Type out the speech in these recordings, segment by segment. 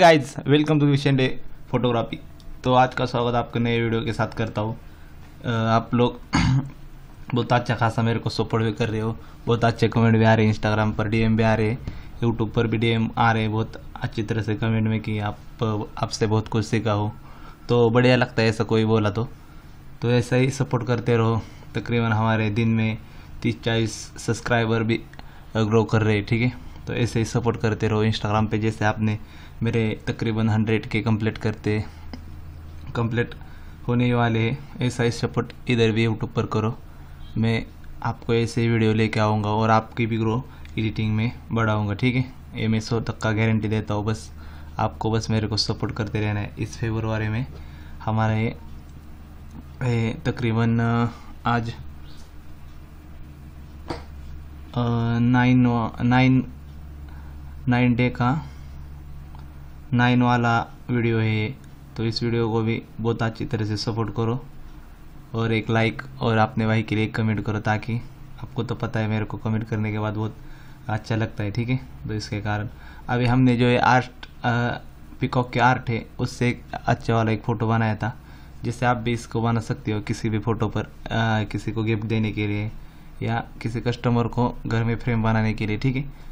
Guys welcome to Vishan De photography तो आज का स्वागत आपके नए वीडियो के साथ करता हूँ। आप लोग बहुत अच्छा खासा मेरे को सपोर्ट भी कर रहे हो। बहुत अच्छे कमेंट भी आ रहे हैं इंस्टाग्राम पर डीएम भी आ रहे हैं यूट्यूब पर भी डीएम आ रहे हैं। बहुत अच्छी तरह से कमेंट में कि आप, आपसे बहुत कुछ सीखा हो। तो बढ़िया लगता है ऐसा कोई बोला तो। तो ऐसा ही सपोर्ट करते रहो। तकरीबन हमारे दिन में तीस चालीस सब्सक्राइबर भी ग्रो कर रहे ठीक है? तो ऐसे ही सपोर्ट करते रहो इंस्टाग्राम पे, जैसे आपने मेरे तकरीबन हंड्रेड के कंप्लीट करते कंप्लीट होने वाले ऐसा ही सपोर्ट इधर भी यूट्यूब पर करो। मैं आपको ऐसे ही वीडियो लेके आऊँगा और आपकी भी ग्रो एडिटिंग में बढ़ाऊँगा, ठीक है? ये मैं सौ तक का गारंटी देता हूँ, बस आपको बस मेरे को सपोर्ट करते रहना है। इस फेब्रुआरी में हमारे तकरीबन, आज नाइन नाइन नाइन डे का नाइन वाला वीडियो है ये। तो इस वीडियो को भी बहुत अच्छी तरह से सपोर्ट करो और एक लाइक और अपने भाई के लिए कमेंट करो ताकि आपको तो पता है मेरे को कमेंट करने के बाद बहुत अच्छा लगता है ठीक है? तो इसके कारण अभी हमने जो है आर्ट पिकॉक के आर्ट है उससे एक अच्छा वाला एक फ़ोटो बनाया था जिससे आप भी इसको बना सकते हो किसी भी फ़ोटो पर अ, किसी को गिफ्ट देने के लिए या किसी कस्टमर को घर में फ्रेम बनाने के लिए ठीक है?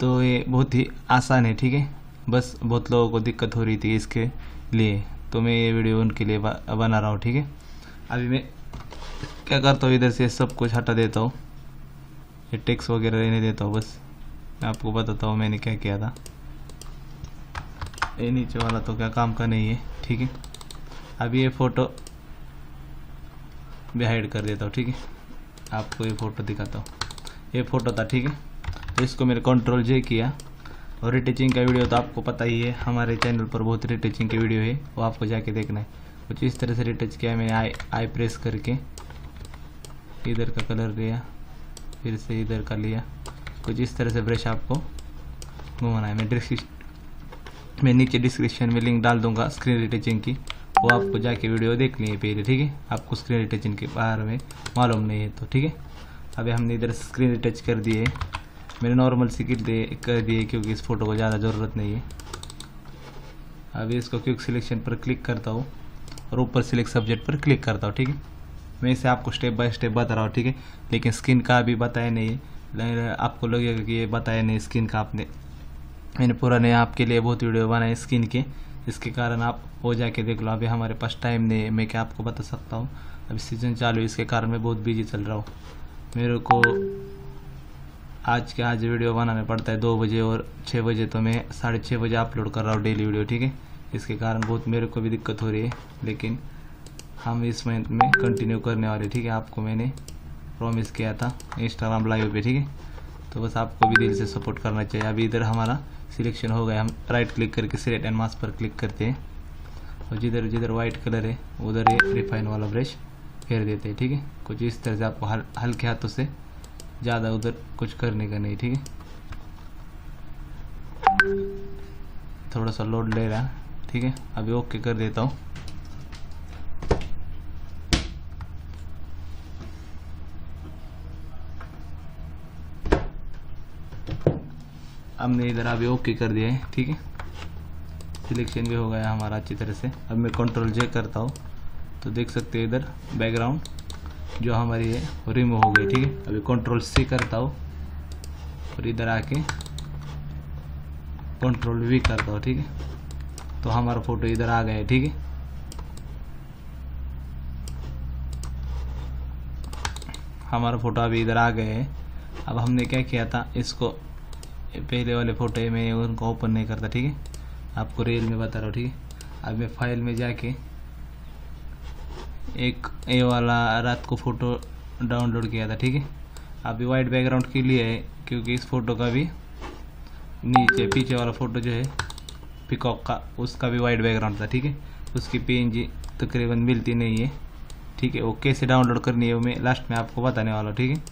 तो ये बहुत ही आसान है, ठीक है? बस बहुत लोगों को दिक्कत हो रही थी इसके लिए। तो मैं ये वीडियो उनके लिए बना रहा हूँ, ठीक है? अभी मैं क्या करता हूँ, इधर से सब कुछ हटा देता हूँ। ये टेक्स वगैरह रहने देता हूँ, बस। मैं आपको बताता हूँ मैंने क्या किया था। ये नीचे वाला तो क्या काम का नहीं है, ठीक है? अभी ये फ़ोटो भी हाइड कर देता हूँ, ठीक है? आपको ये फ़ोटो दिखाता हूँ। ये फ़ोटो था, ठीक है? तो इसको मैंने कंट्रोल जे किया। और रिटचिंग का वीडियो तो आपको पता ही है, हमारे चैनल पर बहुत रिटचिंग के वीडियो है, वो आपको जाके देखना है। कुछ इस तरह से रिटच किया मैंने आई आई प्रेस करके, इधर का कलर लिया, फिर से इधर का लिया। कुछ इस तरह से ब्रश आपको घुमाना है, मैं डिस्क्रिप्शन मैं नीचे डिस्क्रिप्शन में लिंक डाल दूँगा स्क्रीन रिटचिंग की। वो आपको जाके वीडियो देख है पहले, ठीक है? आपको स्क्रीन रिटचिंग के बारे में मालूम नहीं है तो ठीक है? अभी हमने इधर स्क्रीन रिटच कर दिए। मैंने नॉर्मल सी कर दिए कर दिए क्योंकि इस फ़ोटो को ज़्यादा ज़रूरत नहीं है। अभी इसको क्विक सिलेक्शन पर क्लिक करता हूँ और ऊपर सिलेक्ट सब्जेक्ट पर क्लिक करता हूँ, ठीक है? मैं इसे आपको स्टेप बाय स्टेप बता रहा हूँ, ठीक है? लेकिन स्किन का अभी बताया नहीं है। आपको लगेगा कि ये बताया नहीं स्किन का आपने। मैंने पूरा नया आपके लिए बहुत वीडियो बनाए स्किन के। इसके कारण आप वो जाके देख लो, अभी हमारे पास टाइम नहीं है। मैं क्या आपको बता सकता हूँ? अभी सीज़न चालू इसके कारण मैं बहुत बिज़ी चल रहा हूँ। मेरे को आज के आज वीडियो बनाने पड़ता है दो बजे और छः बजे तो मैं साढ़े छः बजे अपलोड कर रहा हूँ डेली वीडियो ठीक है? इसके कारण बहुत मेरे को भी दिक्कत हो रही है लेकिन हम इस मंथ में कंटिन्यू करने वाले ठीक है? आपको मैंने प्रॉमिस किया था इंस्टाग्राम लाइव पे ठीक है? तो बस आपको भी दिल से सपोर्ट करना चाहिए। अभी इधर हमारा सिलेक्शन हो गया हम राइट क्लिक करके सिलेक्ट एंड मास्क पर क्लिक करते हैं। और जिधर जिधर वाइट कलर है उधर ये रिफाइन वाला ब्रश फेर देते हैं ठीक है? कुछ इस तरह से आपको हल, हल्के हाथों से ज़्यादा उधर कुछ करने का नहीं, ठीक है? थोड़ा सा लोड ले रहा ठीक है? अभी ओके कर देता हूँ। हमने इधर अभी ओके कर दिया है, ठीक है? सिलेक्शन भी हो गया हमारा अच्छी तरह से। अब मैं कंट्रोल जे करता हूँ। तो देख सकते हैं इधर बैकग्राउंड जो हमारी रिमूव हो गई, ठीक है? अभी कंट्रोल सी करता हूँ। और इधर आके कंट्रोल वी करता हूँ, ठीक है? तो हमारा फ़ोटो इधर आ गया है ठीक है? हमारा फ़ोटो अभी इधर आ गए है। अब हमने क्या किया था? इसको पहले वाले फ़ोटो में उनको ओपन नहीं करता, ठीक है? आपको रियल में बता रहा हूँ, ठीक है? अब मैं फ़ाइल में जाके एक ये वाला रात को फ़ोटो डाउनलोड किया था, ठीक है? अभी वाइट बैकग्राउंड के लिए है, क्योंकि इस फ़ोटो का भी नीचे, पीछे वाला फ़ोटो जो है पिकॉक का, उसका भी वाइट बैकग्राउंड था, ठीक है? उसकी पी तकरीबन मिलती नहीं है, ठीक है? वो कैसे डाउनलोड करनी है वो मैं लास्ट में आपको बताने वाला हूँ, ठीक है?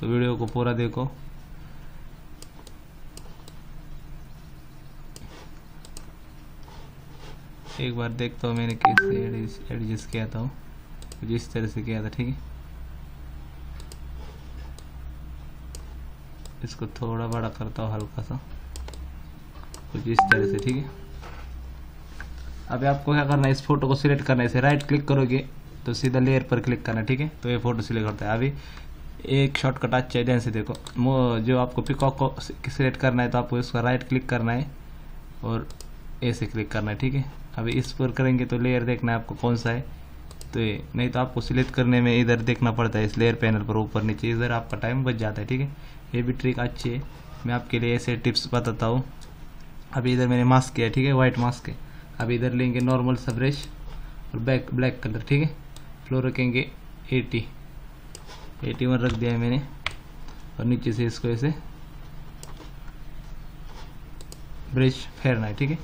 तो वीडियो को पूरा देखो। एक बार देखता हूँ मैंने कैसे एडजस्ट किया था कुछ इस तरह से किया था, ठीक है? इसको थोड़ा बड़ा करता हूँ, हल्का सा। कुछ इस तरह से, ठीक है? अभी आपको क्या करना है, इस फ़ोटो को सिलेक्ट करना है, इसे राइट क्लिक करोगे तो सीधा लेयर पर क्लिक करना है, ठीक है? तो ये फ़ोटो सिलेक्ट करता है। अभी एक शॉर्टकट अच्छा ध्यान से देखो। जो आपको पिकॉक को सिलेक्ट करना है तो आपको इसका राइट क्लिक करना है और ऐसे क्लिक करना है, ठीक है? अभी इस पर करेंगे तो लेयर देखना है आपको कौन सा है। तो ये, नहीं तो आपको सिलेक्ट करने में इधर देखना पड़ता है इस लेयर पैनल पर ऊपर नीचे, इधर आपका टाइम बच जाता है, ठीक है? ये भी ट्रिक अच्छी है। मैं आपके लिए ऐसे टिप्स बताता हूँ। अभी इधर मैंने मास्क किया, ठीक है? वाइट मास्क है। अभी इधर लेंगे नॉर्मल सा ब्रश और बैक ब्लैक कलर ठीक है? फ्लोर रखेंगे एटी एटी वन रख दिया है मैंने। और नीचे से इसको ऐसे ब्रश फेरना है, ठीक है?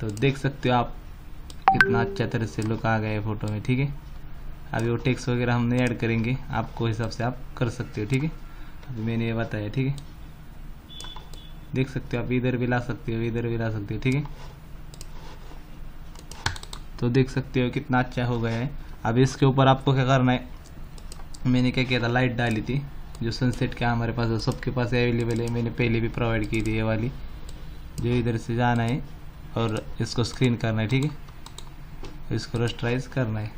तो देख सकते हो आप कितना अच्छा तरह से लुक आ गया है फ़ोटो में, ठीक है? अभी वो टेक्स वगैरह हम नहीं ऐड करेंगे, आपको हिसाब से आप कर सकते हो, ठीक है? अभी मैंने ये बताया, ठीक है? देख सकते हो, आप इधर भी ला सकते हो, इधर भी ला सकते हो, ठीक है? तो देख सकते हो कितना अच्छा हो गया है। अब इसके ऊपर आपको क्या करना है? मैंने क्या किया था? लाइट डाली थी, जो सनसेट क्या हमारे पास सबके पास अवेलेबल है। मैंने पहले भी प्रोवाइड की थी ये वाली, जो इधर से जाना है और इसको स्क्रीन करना है, ठीक है? इसको रस्टराइज करना है।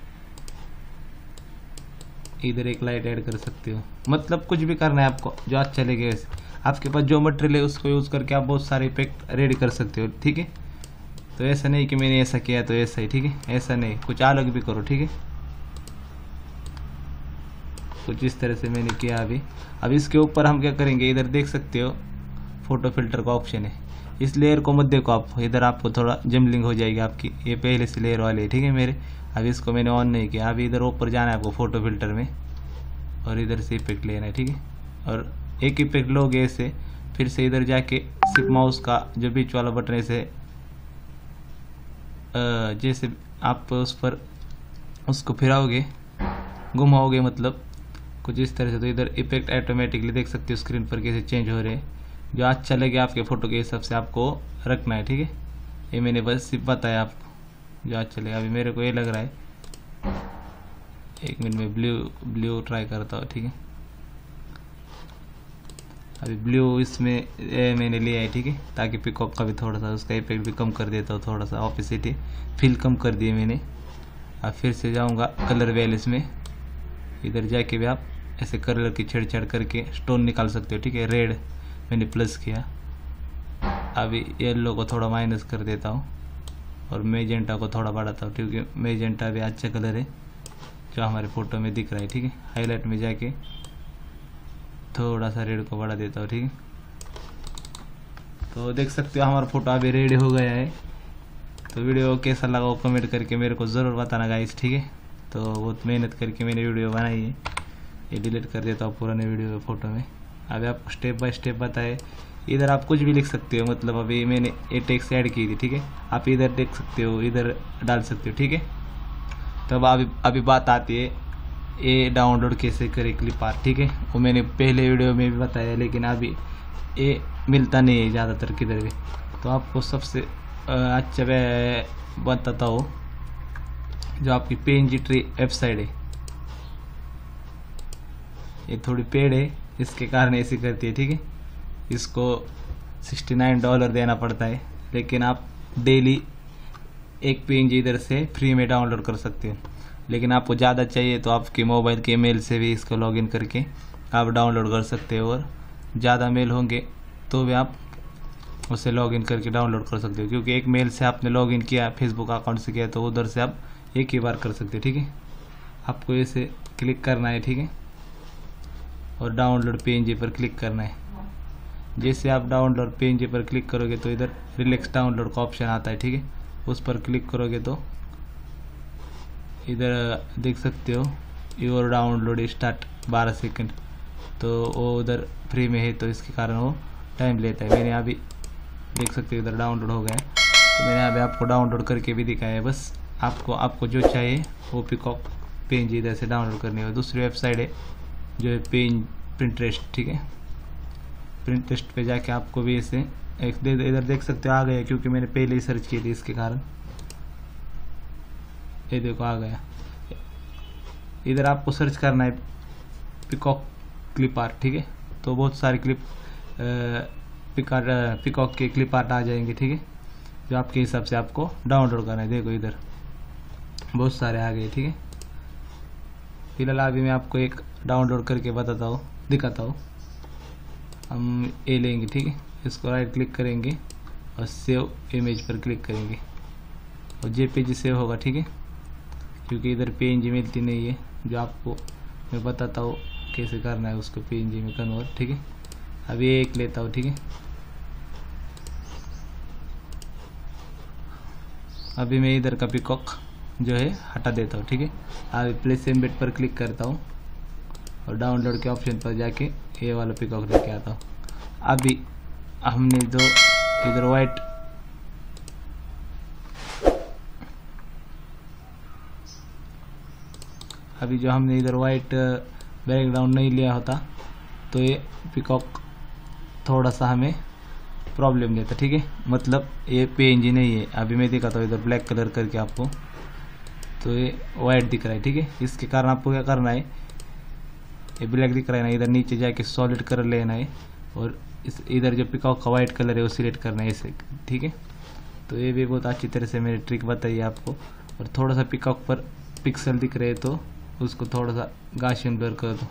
इधर एक लाइट ऐड कर सकते हो। मतलब कुछ भी करना है आपको, जो अच्छा लगे वैसे। आपके पास जो मटेरियल है, उसको यूज़ करके आप बहुत सारे इफ़ेक्ट रेडी कर सकते हो, ठीक है? तो ऐसा नहीं कि मैंने ऐसा किया तो ऐसा ही, ठीक है? ऐसा नहीं। कुछ अलग भी करो, ठीक है? कुछ इस तरह से मैंने किया अभी। अब इसके ऊपर हम क्या करेंगे? इधर देख सकते हो फ़ोटो फ़िल्टर का ऑप्शन है। इस लेयर को मत देखो आप। इधर आपको थोड़ा जमलिंग हो जाएगी आपकी। ये पहले से लेयर वाले ठीक है मेरे? अब इसको मैंने ऑन नहीं किया। अभी इधर ऊपर जाना है आपको फ़ोटो फ़िल्टर में। और इधर से इफ़ेक्ट लेना है, ठीक है? और एक इफ़ेक्ट लोगे ऐसे, फिर से इधर जाके सिप माउस का जो बीच वाला बटन ऐसे जैसे आप उस पर उसको फिराओगे, घुमाओगे मतलब कुछ इस तरह से तो इधर इफ़ेक्ट ऑटोमेटिकली देख सकते हो स्क्रीन पर कैसे चेंज हो रहे हैं। जो अच्छा लगे आपके फ़ोटो के हिसाब से आपको रखना है ठीक है? ये मैंने बस सिर्फ़ बताया आपको जो अच्छा लगे अभी मेरे को ये लग रहा है एक मिनट में ब्लू ब्लू ट्राई करता हूँ ठीक है? अभी ब्लू इसमें ए, मैंने लिया है ठीक है? ताकि पिकअप का भी थोड़ा सा उसका इफ़ेक्ट भी कम कर देता हूँ थोड़ा सा ऑपोसिटी फील कम कर दिए मैंने। अब फिर से जाऊँगा कलर वेल में इधर जाके भी आप ऐसे कलर की छेड़छाड़ करके स्टोन निकाल सकते हो ठीक है? रेड मैंने प्लस किया। अभी येल्लो को थोड़ा माइनस कर देता हूँ और मेजेंटा को थोड़ा बढ़ाता हूँ, क्योंकि मेजेंटा भी अच्छा कलर है, जो हमारे फ़ोटो में दिख रहा है, ठीक है? हाईलाइट में जाके थोड़ा सा रेड को बढ़ा देता हूँ, ठीक है? तो देख सकते हो हमारा फ़ोटो अभी रेडी हो गया है। तो वीडियो कैसा लगा कमेंट करके मेरे को ज़रूर बताना गाइस ठीक है? तो बहुत मेहनत करके मैंने वीडियो बनाई है। ये डिलीट कर देता हूँ पुराने वीडियो फ़ोटो में। अभी आपको स्टेप बाय स्टेप बताए। इधर आप कुछ भी लिख सकते हो मतलब अभी मैंने ये टेक्स ऐड की थी, ठीक है? आप इधर देख सकते हो, इधर डाल सकते हो, ठीक है? तब अभी अभी बात आती है ये डाउनलोड कैसे करें क्लिप आर्ट ठीक है? वो मैंने पहले वीडियो में भी बताया, लेकिन अभी ये मिलता नहीं है ज़्यादातर किधर भी। तो आपको सबसे अच्छा मैं बताता हूँ, जो आपकी पेन जी ट्री वेबसाइट है। ये थोड़ी पेड़ है। इसके कारण ऐसी करती है, ठीक है? इसको 69 डॉलर देना पड़ता है, लेकिन आप डेली एक पेन इधर से फ्री में डाउनलोड कर सकते हो। लेकिन आपको ज़्यादा चाहिए तो आपके मोबाइल के मेल से भी इसको लॉगिन करके आप डाउनलोड कर सकते हो, और ज़्यादा मेल होंगे तो भी आप उसे लॉगिन करके डाउनलोड कर सकते हो, क्योंकि एक मेल से आपने लॉगिन किया फेसबुक अकाउंट से किया तो उधर से आप एक ही बार कर सकते हो, ठीक है? आपको ऐसे क्लिक करना है, ठीक है? और डाउनलोड पी पर क्लिक करना है। जैसे आप डाउनलोड पी पर क्लिक करोगे तो इधर रिलैक्स डाउनलोड का ऑप्शन आता है ठीक है? उस पर क्लिक करोगे तो इधर देख सकते हो योर डाउनलोड स्टार्ट 12 सेकंड तो वो उधर फ्री में है तो इसके कारण वो टाइम लेता है। मैंने अभी देख सकते हो इधर डाउनलोड हो गया तो मैंने अभी आपको डाउनलोड करके भी दिखाया है बस आपको आपको जो चाहिए वो पिकॉक पेज इधर से डाउनलोड करनी है। दूसरी वेबसाइट है जो है पेज प्रिंटरेस्ट ठीक है? प्रिंटरेस्ट पे जाके आपको भी इसे एक इधर देख सकते हो, आ गया, क्योंकि मैंने पहले ही सर्च की थी इसके कारण। ये देखो, आ गया। इधर आपको सर्च करना है पिकॉक क्लिप आर्ट ठीक है? तो बहुत सारे क्लिप पिकार पिकॉक के क्लिप आर्ट आ जाएँगे, ठीक है? जो आपके हिसाब से आपको डाउनलोड करना है। देखो इधर, बहुत सारे आ गए, ठीक है? फ़िलहाल अभी मैं आपको एक डाउनलोड करके बताता हूँ, दिखाता हूँ। हम ए लेंगे, ठीक है? इसको राइट क्लिक करेंगे और सेव इमेज पर क्लिक करेंगे। और जेपीजी सेव होगा, ठीक है? क्योंकि इधर पीएनजी मिलती नहीं है। जो आपको मैं बताता हूँ कैसे करना है, उसको पीएनजी में कन्वर्ट ठीक है? अभी एक लेता हूँ, ठीक है? अभी मैं इधर का पिकॉक जो है, हटा देता हूँ, ठीक है? अभी प्लेस एम्बेड पर क्लिक करता हूँ। और डाउनलोड के ऑप्शन पर जाके ये वाला पिकॉक लेके आता हूँ। अभी हमने जो इधर वाइट अभी जो हमने इधर वाइट बैकग्राउंड नहीं लिया होता तो ये पिकॉक थोड़ा सा हमें प्रॉब्लम देता, ठीक है? मतलब ये पीएनजी नहीं है। अभी मैं दिखाता हूँ इधर ब्लैक कलर करके आपको तो ये वाइट दिख रहा है, ठीक है? इसके कारण आपको क्या करना है ये ब्लैक दिख रहा है ना, इधर नीचे जाके सॉलिड कलर लेना है और इस, इधर जो पिकॉक का वाइट कलर है, वो सिलेक्ट करना है इसे, ठीक है? तो ये भी बहुत अच्छी तरह से मेरी ट्रिक बताई है आपको, और थोड़ा सा पिकॉक पर पिक्सल दिख रहे तो उसको थोड़ा सा गाशियन ब्लर कर दो।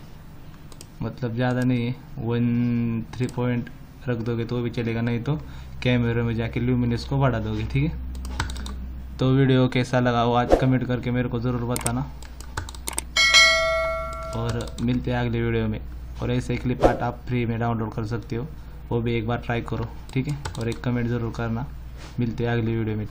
मतलब ज़्यादा नहीं है वन थ्री पॉइंट रख दोगे तो भी चलेगा, नहीं तो कैमरे में जाके ल्यूमिनस को बढ़ा दोगे, ठीक है? तो वीडियो कैसा लगा वो आज कमेंट करके मेरे को ज़रूर बताना। और मिलते हैं अगले वीडियो में। और ऐसे क्लिप आर्ट आप फ्री में डाउनलोड कर सकते हो। वो भी एक बार ट्राई करो, ठीक है? और एक कमेंट ज़रूर करना। मिलते हैं अगली वीडियो में